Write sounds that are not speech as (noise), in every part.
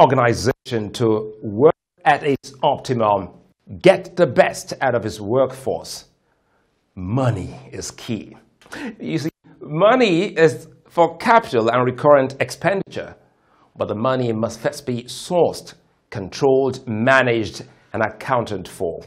Organization to work at its optimum, get the best out of its workforce, money is key. You see, money is for capital and recurrent expenditure, but the money must first be sourced, controlled, managed, and accounted for.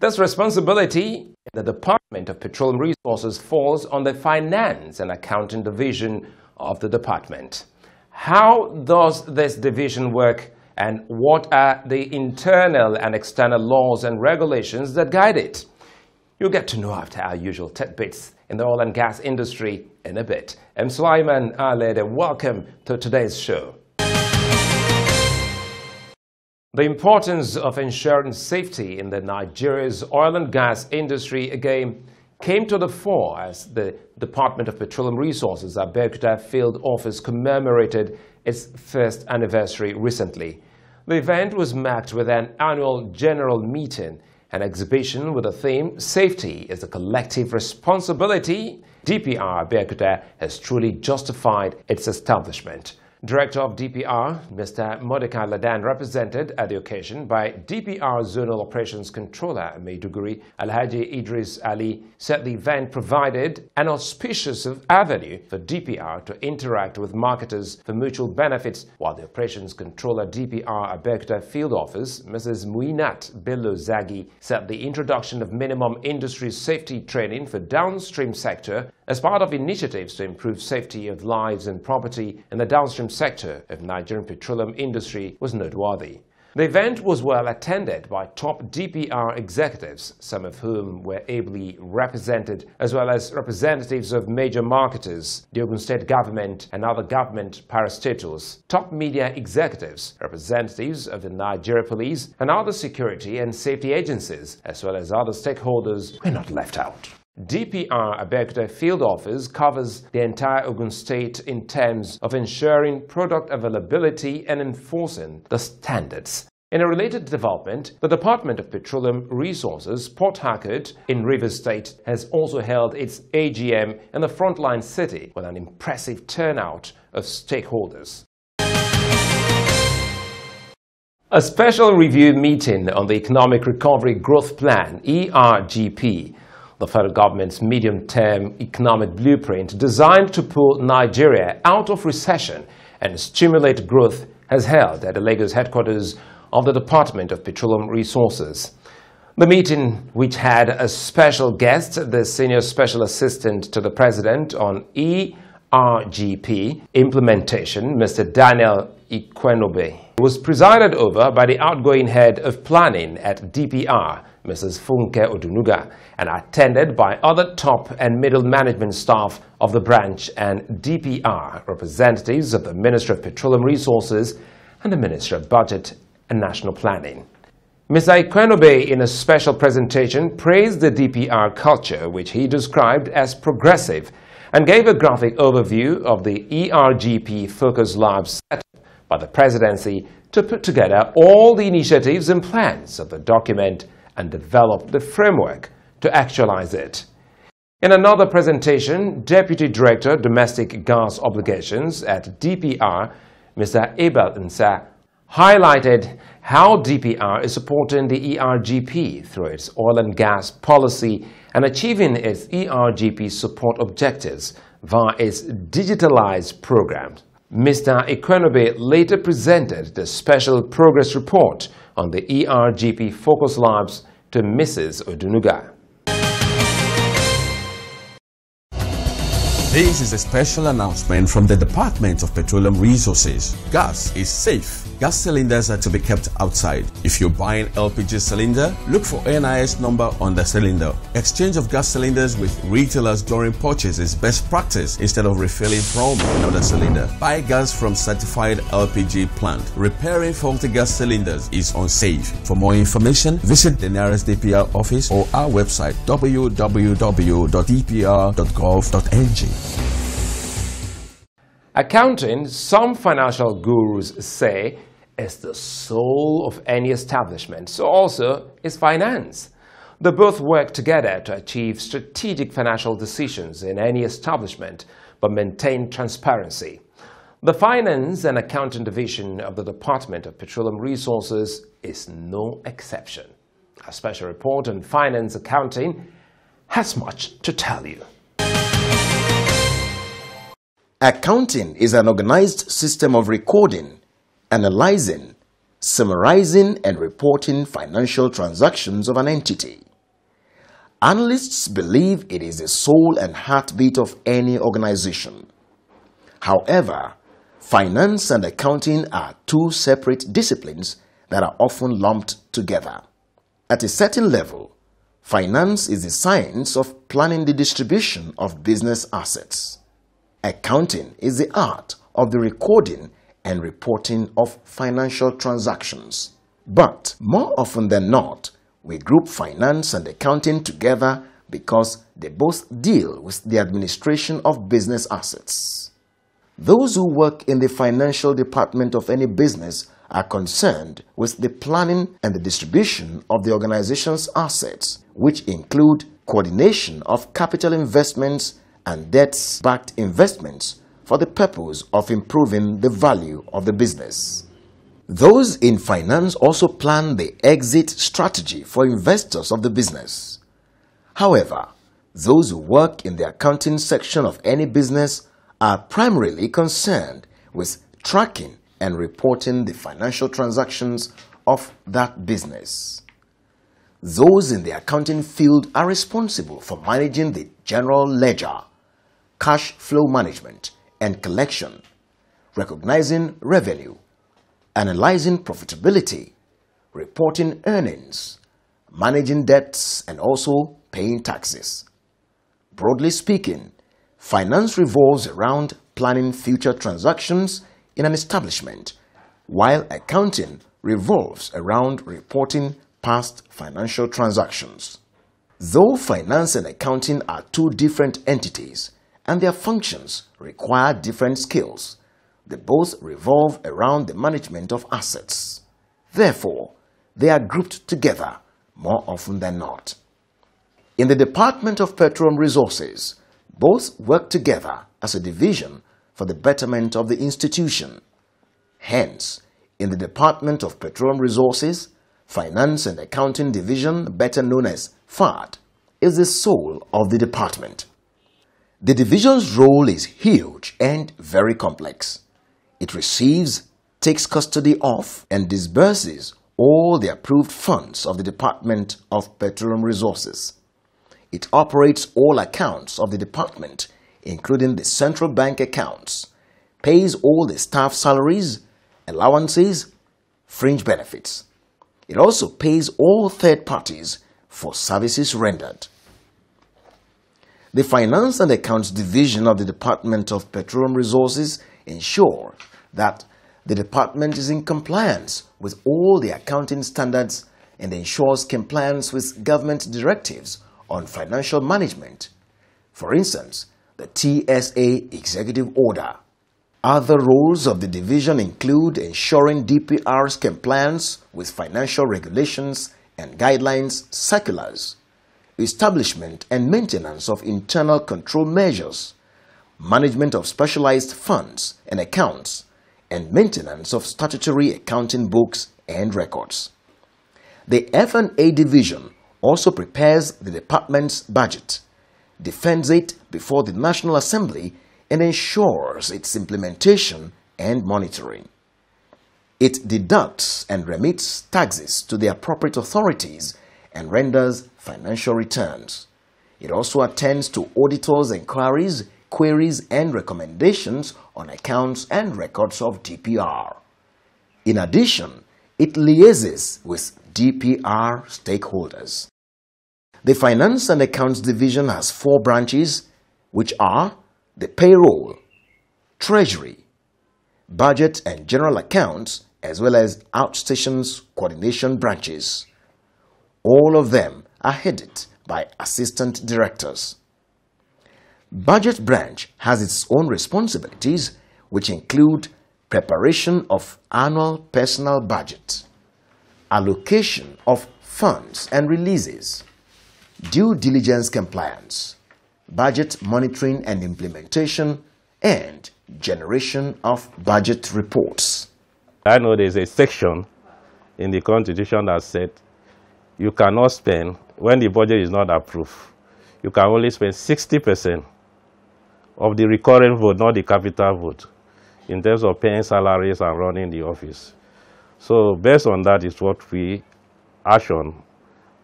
This responsibility in the Department of Petroleum Resources falls on the Finance and Accounting Division of the department. How does this division work and what are the internal and external laws and regulations that guide it? You'll get to know after our usual tidbits in the oil and gas industry in a bit. I'm Sulaiman Aled and welcome to today's show. The importance of ensuring safety in the Nigeria's oil and gas industry again came to the fore as the Department of Petroleum Resources at Abeokuta Field Office commemorated its first anniversary recently. The event was marked with an annual general meeting, an exhibition with the theme Safety is a Collective Responsibility. DPR Abeokuta has truly justified its establishment. Director of DPR, Mr. Mordecai Ladan, represented at the occasion by DPR Zonal Operations Controller Maiduguri Alhaji Idris Ali, said the event provided an auspicious avenue for DPR to interact with marketers for mutual benefits, while the Operations Controller DPR Abeokuta Field Office, Mrs. Muinat Bello Zagi, said the introduction of minimum industry safety training for downstream sector as part of initiatives to improve safety of lives and property in the downstream sector of Nigerian petroleum industry was noteworthy. The event was well attended by top DPR executives, some of whom were ably represented, as well as representatives of major marketers, the Ogun State government and other government parastatals, top media executives, representatives of the Nigeria Police and other security and safety agencies, as well as other stakeholders were not left out. DPR Abeokuta Field Office covers the entire Ogun State in terms of ensuring product availability and enforcing the standards. In a related development, the Department of Petroleum Resources, Port Harcourt in Rivers State, has also held its AGM in the frontline city with an impressive turnout of stakeholders. A special review meeting on the Economic Recovery Growth Plan, ERGP, the federal government's medium-term economic blueprint designed to pull Nigeria out of recession and stimulate growth has held at the Lagos headquarters of the Department of Petroleum Resources. The meeting, which had a special guest, the Senior Special Assistant to the President on ERGP implementation, Mr. Daniel Ikwenobe, was presided over by the outgoing head of planning at DPR, Mrs. Funke Odunuga, and attended by other top and middle management staff of the branch and DPR, representatives of the Ministry of Petroleum Resources and the Ministry of Budget and National Planning. Mr. Ikwenobe, in a special presentation, praised the DPR culture, which he described as progressive, and gave a graphic overview of the ERGP Focus Labs set by the Presidency to put together all the initiatives and plans of the document and develop the framework to actualize it. In another presentation, Deputy Director Domestic Gas Obligations at DPR, Mr. Abel Nsa, highlighted how DPR is supporting the ERGP through its oil and gas policy and achieving its ERGP support objectives via its digitalized programs. Mr. Ikwenobe later presented the special progress report on the ERGP Focus Labs to Mrs. Odunuga. This is a special announcement from the Department of Petroleum Resources. Gas is safe gas cylinders are to be kept outside. If you're buying LPG cylinder, look for NIS number on the cylinder. Exchange of gas cylinders with retailers during purchase is best practice instead of refilling from another cylinder. Buy gas from certified LPG plant. Repairing faulty gas cylinders is unsafe. For more information, visit the nearest DPR office or our website www.dpr.gov.ng. Accounting, some financial gurus say, is the soul of any establishment, so also is finance. They both work together to achieve strategic financial decisions in any establishment but maintain transparency. The Finance and Accounting Division of the Department of Petroleum Resources is no exception. A special report on finance accounting has much to tell you. Accounting is an organized system of recording, analyzing, summarizing, and reporting financial transactions of an entity. Analysts believe it is the soul and heartbeat of any organization. However, finance and accounting are two separate disciplines that are often lumped together. At a certain level, finance is the science of planning the distribution of business assets. Accounting is the art of the recording and reporting of financial transactions. But more often than not, we group finance and accounting together because they both deal with the administration of business assets. Those who work in the financial department of any business are concerned with the planning and the distribution of the organization's assets, which include coordination of capital investments and debts-backed investments for the purpose of improving the value of the business. Those in finance also plan the exit strategy for investors of the business. However, those who work in the accounting section of any business are primarily concerned with tracking and reporting the financial transactions of that business. Those in the accounting field are responsible for managing the general ledger, cash flow management, and collection, recognizing revenue, analyzing profitability, reporting earnings, managing debts, and also paying taxes. Broadly speaking, finance revolves around planning future transactions in an establishment, while accounting revolves around reporting past financial transactions. Though finance and accounting are two different entities and their functions require different skills, they both revolve around the management of assets. Therefore, they are grouped together more often than not. In the Department of Petroleum Resources, both work together as a division for the betterment of the institution. Hence, in the Department of Petroleum Resources, Finance and Accounting Division, better known as FAD, is the soul of the department. The division's role is huge and very complex. It receives, takes custody of, and disburses all the approved funds of the Department of Petroleum Resources. It operates all accounts of the department, including the central bank accounts, pays all the staff salaries, allowances, fringe benefits. It also pays all third parties for services rendered. The Finance and Accounts Division of the Department of Petroleum Resources ensure that the department is in compliance with all the accounting standards and ensures compliance with government directives on financial management. For instance, the TSA Executive Order. Other roles of the division include ensuring DPR's compliance with financial regulations and guidelines circulars, establishment and maintenance of internal control measures, management of specialized funds and accounts, and maintenance of statutory accounting books and records. The F&A division also prepares the department's budget, defends it before the National Assembly, and ensures its implementation and monitoring. It deducts and remits taxes to the appropriate authorities and renders financial returns. It also attends to auditors' inquiries queries and recommendations on accounts and records of DPR. In addition, it liaises with DPR stakeholders. The Finance and Accounts Division has four branches, which are the Payroll, Treasury, Budget and General Accounts, as well as Outstations Coordination branches. All of them are headed by Assistant Directors. Budget branch has its own responsibilities, which include preparation of annual personal budget, allocation of funds and releases, due diligence compliance, budget monitoring and implementation, and generation of budget reports. I know there's a section in the constitution that said you cannot spend, when the budget is not approved, you can only spend 60% of the recurrent vote, not the capital vote, in terms of paying salaries and running the office. So based on that is what we action,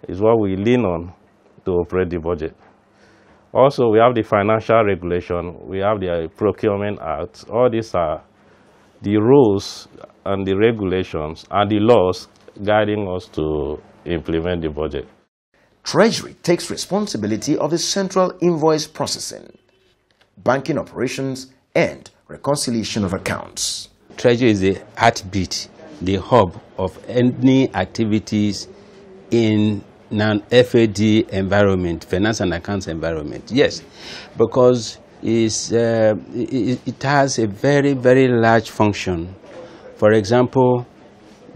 is what we lean on to operate the budget. Also, we have the financial regulation, we have the procurement act. All these are the rules and the regulations and the laws guiding us to implement the budget. Treasury takes responsibility of the central invoice processing, banking operations, and reconciliation of accounts. Treasury is the heartbeat, the hub of any activities in non-FAD environment, finance and accounts environment. Yes, because it's, uh, it, it has a very, very large function. For example,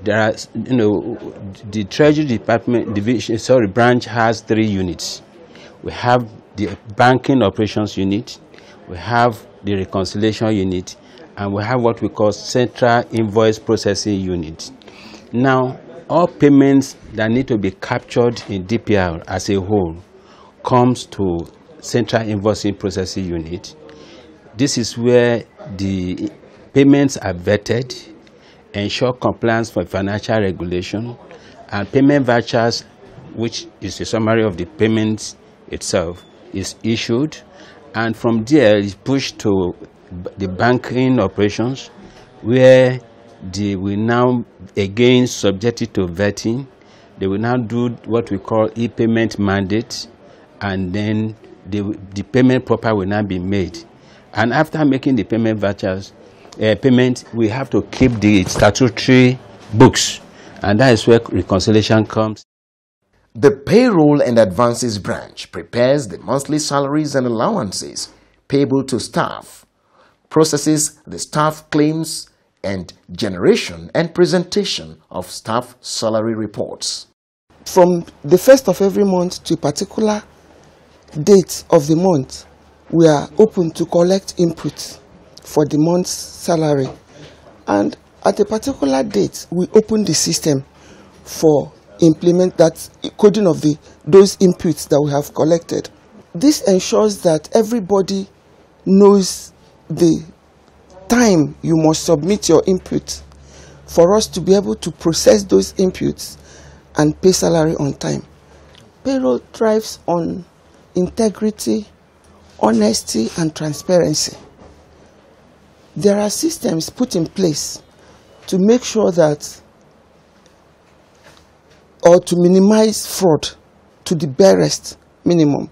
there are, you know, the Treasury Department division, sorry, branch has three units. We have the banking operations unit, we have the reconciliation unit, and we have what we call central invoice processing unit. Now, all payments that need to be captured in DPR as a whole comes to central invoicing processing unit. This is where the payments are vetted, ensure compliance with financial regulation, and payment vouchers, which is a summary of the payments itself, is issued, and from there is pushed to the banking operations, where they will now again subject it to vetting. They will now do what we call e-payment mandate, and then the, the payment proper will now be made. And after making the payment vouchers, uh, payment, we have to keep the statutory books, and that is where reconciliation comes. The Payroll and Advances Branch prepares the monthly salaries and allowances payable to staff, processes the staff claims, and generation and presentation of staff salary reports. From the first of every month to a particular date of the month, we are open to collect input for the month's salary. And at a particular date, we open the system for implement that coding of the those inputs that we have collected. This ensures that everybody knows the time you must submit your input for us to be able to process those inputs and pay salary on time. Payroll thrives on integrity, honesty, and transparency. There are systems put in place to make sure that or to minimize fraud to the barest minimum.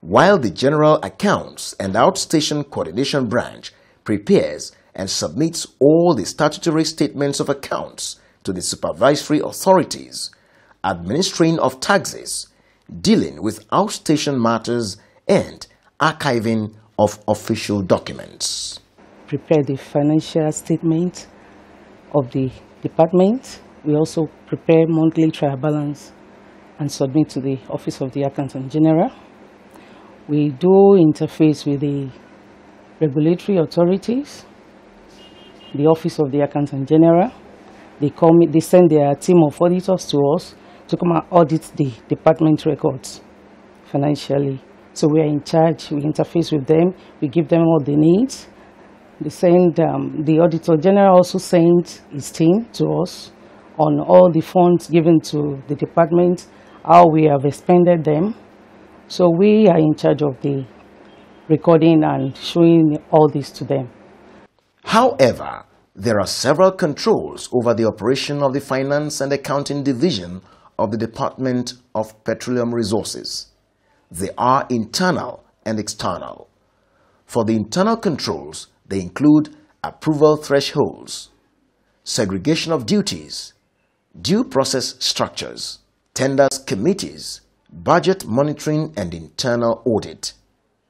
While the General Accounts and Outstation Coordination Branch prepares and submits all the statutory statements of accounts to the supervisory authorities, administering of taxes, dealing with outstation matters, and archiving of official documents. Prepare the financial statement of the department. We also prepare monthly trial balance and submit to the Office of the Accountant General. We do interface with the regulatory authorities, the Office of the Accountant General. They, call me, they send their team of auditors to us to come and audit the department records financially. So we are in charge, we interface with them, we give them what they need. They send, um, the Auditor General also sent his team to us on all the funds given to the department, how we have expended them. So we are in charge of the recording and showing all this to them. However, there are several controls over the operation of the Finance and Accounting Division of the Department of Petroleum Resources. They are internal and external. For the internal controls, they include approval thresholds, segregation of duties, due process structures, tenders committees, budget monitoring and internal audit.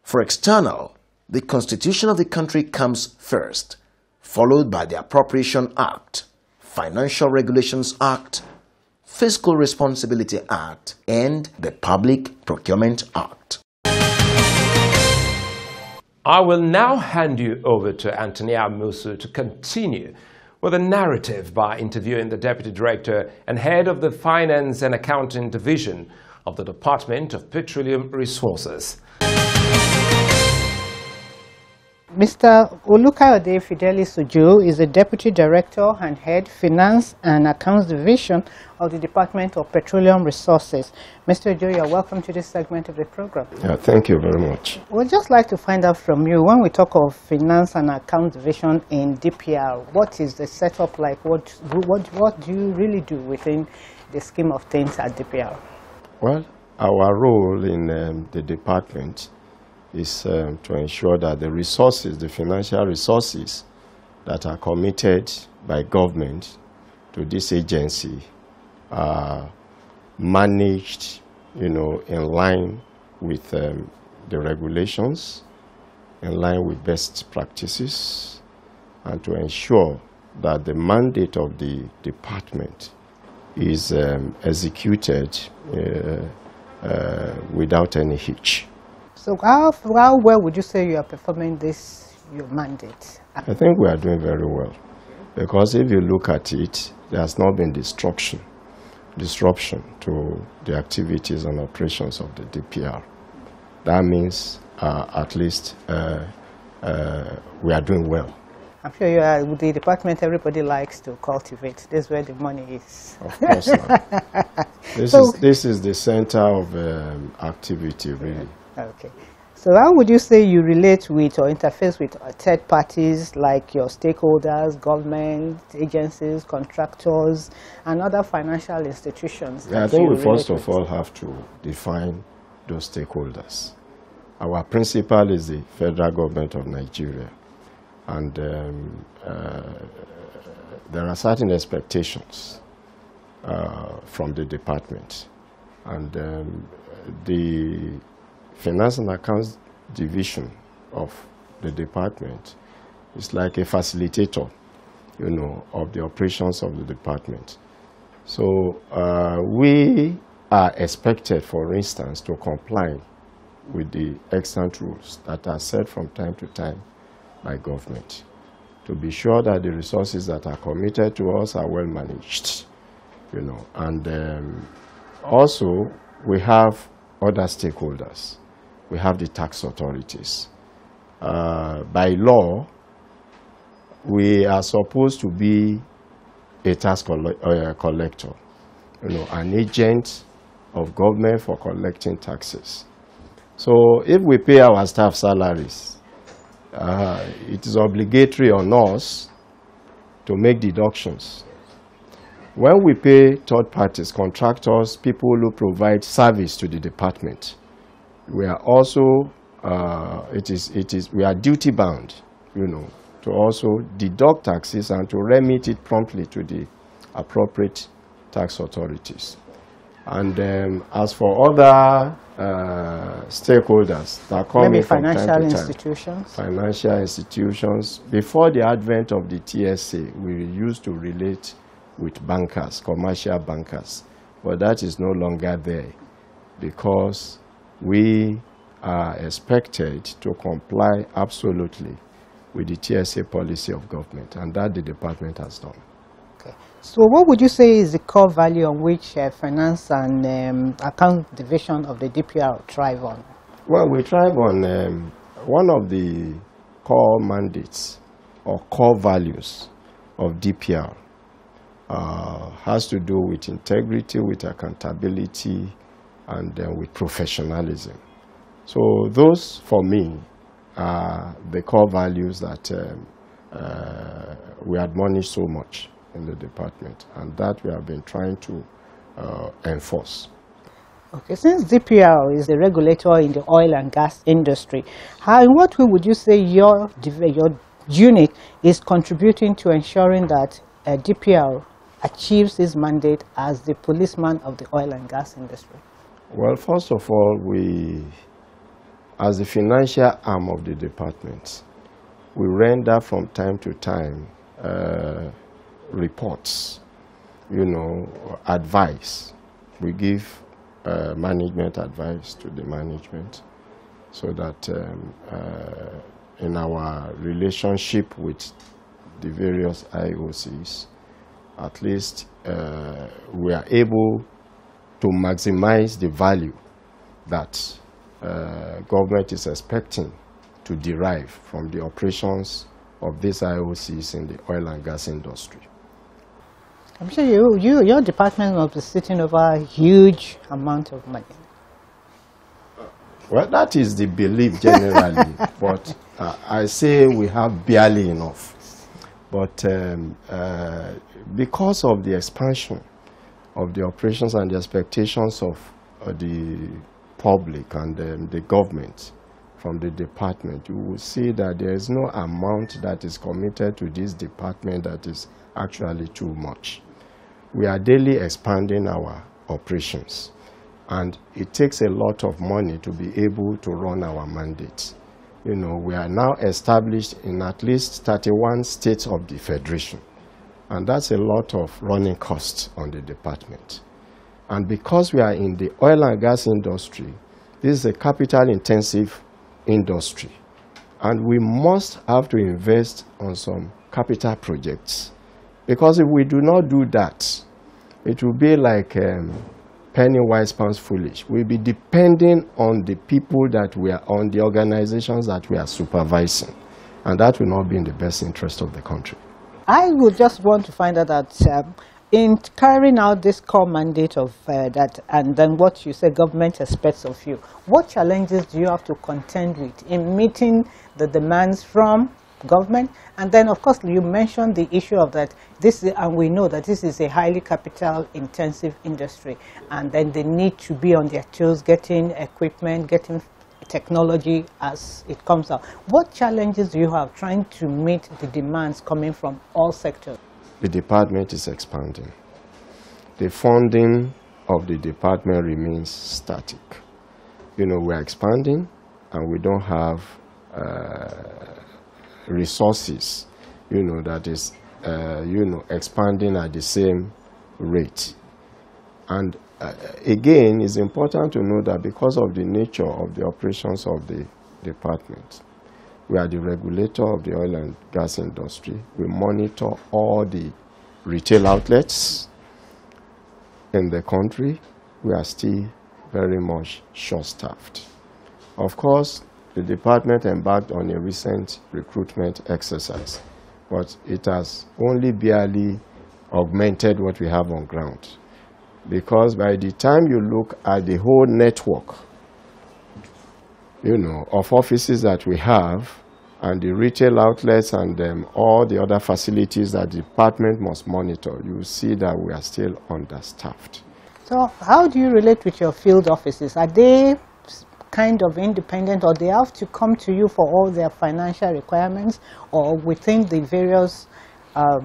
For external, the constitution of the country comes first, followed by the Appropriation Act, Financial Regulations Act, Fiscal Responsibility Act, and the Public Procurement Act. I will now hand you over to Antonia Musu to continue with a narrative by interviewing the Deputy Director and Head of the Finance and Accounting Division of the Department of Petroleum Resources. Mr. Olukayode Fidelis Ojo is the Deputy Director and Head Finance and Accounts Division of the Department of Petroleum Resources. Mr. Ojo, you are welcome to this segment of the program. Yeah, thank you very much. We'd just like to find out from you, when we talk of Finance and Accounts Division in DPR, what is the setup like? What, what, what do you really do within the scheme of things at DPR? Well, our role in um, the department is um, to ensure that the resources, the financial resources that are committed by government to this agency are managed, you know, in line with um, the regulations, in line with best practices, and to ensure that the mandate of the department is um, executed uh, uh, without any hitch. So how, how well would you say you are performing this, your mandate? I think we are doing very well because if you look at it, there has not been disruption, disruption to the activities and operations of the DPR. That means uh, at least uh, uh, we are doing well. I'm sure you are with the department everybody likes to cultivate. This is where the money is. Of course (laughs) this, So- is, this is the center of um, activity, really. Okay. So how would you say you relate with or interface with third parties like your stakeholders, government, agencies, contractors, and other financial institutions? Yeah, I think we first of with? all have to define those stakeholders. Our principal is the federal government of Nigeria, and um, uh, there are certain expectations uh, from the department, and um, the finance and accounts division of the department is like a facilitator, you know, of the operations of the department. So uh, we are expected, for instance, to comply with the extant rules that are set from time to time by government to be sure that the resources that are committed to us are well managed, you know. And um, also we have other stakeholders. We have the tax authorities. Uh, by law, we are supposed to be a tax colle- uh, collector, you know, an agent of government for collecting taxes. So if we pay our staff salaries, uh, it is obligatory on us to make deductions. When we pay third parties, contractors, people who provide service to the department, we are also, uh, it is, it is, we are duty bound, you know, to also deduct taxes and to remit it promptly to the appropriate tax authorities. And um, as for other uh, stakeholders that come Maybe in from time financial to time, institutions. financial institutions. Before the advent of the TSA, we used to relate with bankers, commercial bankers, but that is no longer there because we are expected to comply absolutely with the TSA policy of government, and that the department has done. Okay. So what would you say is the core value on which uh, finance and um, account division of the DPR thrive on? Well, we thrive on um, one of the core mandates or core values of DPR uh, has to do with integrity, with accountability, and with professionalism. So those, for me, are the core values that um, uh, we admonish so much in the department, and that we have been trying to uh, enforce. Okay, since DPR is the regulator in the oil and gas industry, how, in what way would you say your, your unit is contributing to ensuring that uh, achieves its mandate as the policeman of the oil and gas industry? Well, first of all, we, as the financial arm of the department, we render from time to time uh, reports, you know, advice. We give uh, management advice to the management so that um, uh, in our relationship with the various IOCs, at least uh, we are able to maximize the value that uh, government is expecting to derive from the operations of these IOCs in the oil and gas industry. I'm sure you, you, your department must be sitting over a huge amount of money. Well, that is the belief generally, (laughs) but uh, I say we have barely enough. But um, uh, because of the expansion of the operations and the expectations of uh, the public and um, the government from the department, you will see that there is no amount that is committed to this department that is actually too much. We are daily expanding our operations and it takes a lot of money to be able to run our mandates. You know, we are now established in at least 31 states of the Federation, and that's a lot of running costs on the department. And because we are in the oil and gas industry, this is a capital intensive industry, and we must have to invest on some capital projects. Because if we do not do that, it will be like um, penny wise pounds foolish. We'll be depending on the people that we are on, the organizations that we are supervising. And that will not be in the best interest of the country. I would just want to find out that um, in carrying out this core mandate of uh, that, and then what you say government expects of you, what challenges do you have to contend with in meeting the demands from government. And then, of course, you mentioned the issue of that this, and we know that this is a highly capital intensive industry. And then they need to be on their toes, getting equipment, getting technology as it comes out. What challenges do you have trying to meet the demands coming from all sectors? The department is expanding. The funding of the department remains static. You know, we're expanding and we don't have uh, resources, you know, that is, uh, you know, expanding at the same rate. And Uh, again, it's important to know that because of the nature of the operations of the department, we are the regulator of the oil and gas industry. We monitor all the retail outlets in the country. We are still very much short-staffed. Of course, the department embarked on a recent recruitment exercise, but it has only barely augmented what we have on ground. Because by the time you look at the whole network, you know, of offices that we have, and the retail outlets and um, all the other facilities that the department must monitor, you see that we are still understaffed. So how do you relate with your field offices? Are they kind of independent or they have to come to you for all their financial requirements or within the various uh,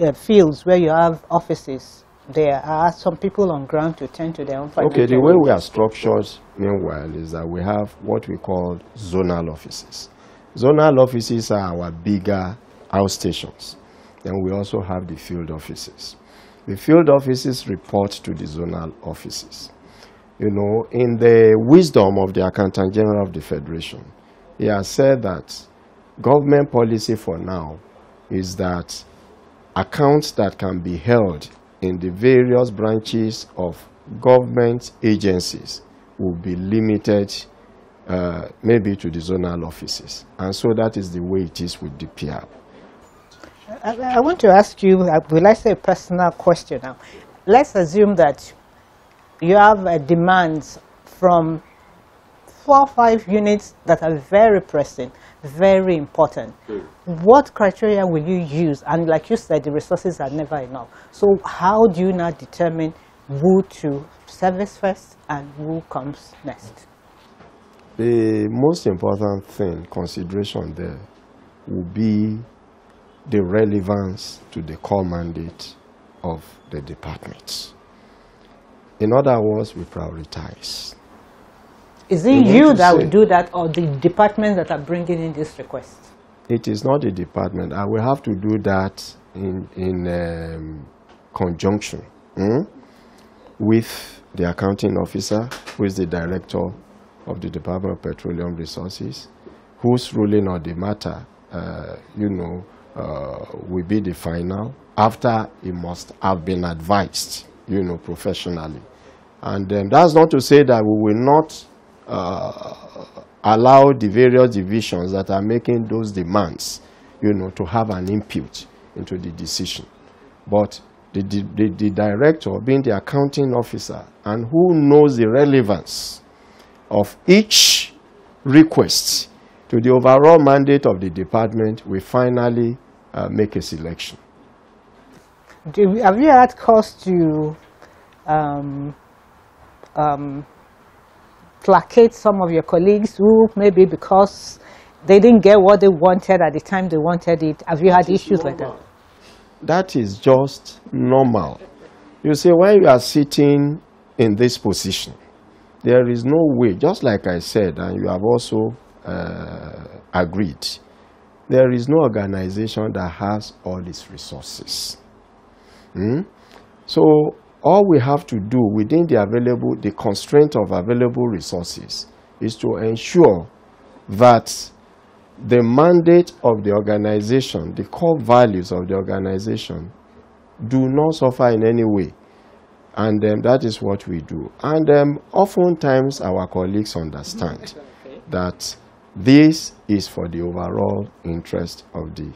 uh, fields where you have offices there are some people on ground to tend to their own Okay, the way we are structured, meanwhile, is that we have what we call zonal offices. Zonal offices are our bigger outstations. Then we also have the field offices. The field offices report to the zonal offices you know, in the wisdom of the Accountant General of the Federation, he has said that government policy for now is that accounts that can be held in the various branches of government agencies will be limited uh, maybe to the zonal offices. And so that is the way it is with DPR. I, I want to ask you, uh, will I say a personal question now? Let's assume that you have uh, demands from four or five units that are very pressing, very important. Mm. What criteria will you use? And like you said, the resources are never enough. So how do you now determine who to service first and who comes next? The most important thing, consideration there, will be the relevance to the core mandate of the departments. In other words, we prioritize. Is it you that will do that or the departments that are bringing in this request? It is not the department. I will have to do that in, in um, conjunction hmm, with the accounting officer, who is the director of the Department of Petroleum Resources, whose ruling on the matter, uh, you know, uh, will be the final after it must have been advised, you know, professionally. And um, that's not to say that we will not uh, allow the various divisions that are making those demands, you know, to have an input into the decision. But the, the, the director being the accounting officer and who knows the relevance of each request to the overall mandate of the department we finally uh, make a selection. Do, have you had cause to um, um, placate some of your colleagues who maybe because they didn't get what they wanted at the time they wanted it? Have you had issues like that? That is just normal. You see, when you are sitting in this position, there is no way, just like I said, and you have also uh, agreed, there is no organization that has all its resources. Hmm? So all we have to do within the available, the constraint of available resources is to ensure that the mandate of the organization, the core values of the organization do not suffer in any way. And um, that is what we do. And um, oftentimes our colleagues understand (laughs) that this is for the overall interest of the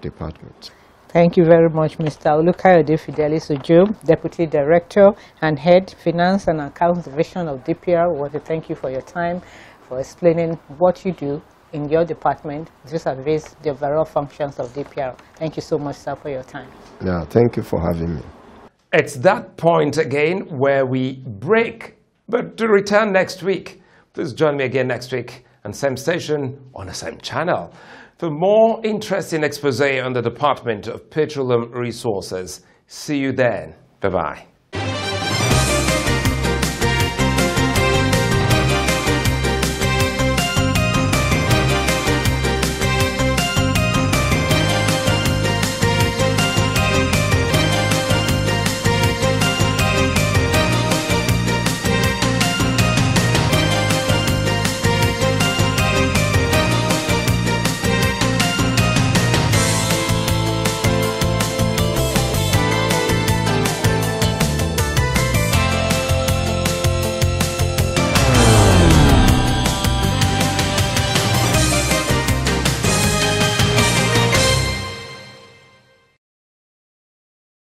department. Thank you very much, Mr. Olukayode Fidelis Ojo, Deputy Director and Head Finance and Accounts Division of DPR. I want to thank you for your time, for explaining what you do in your department vis-a-vis the overall functions of DPR. Thank you so much, sir, for your time. Yeah, thank you for having me. It's that point again where we break, but to return next week. Please join me again next week on same station on the same channel for more interesting expose on the Department of Petroleum Resources. See you then. Bye-bye.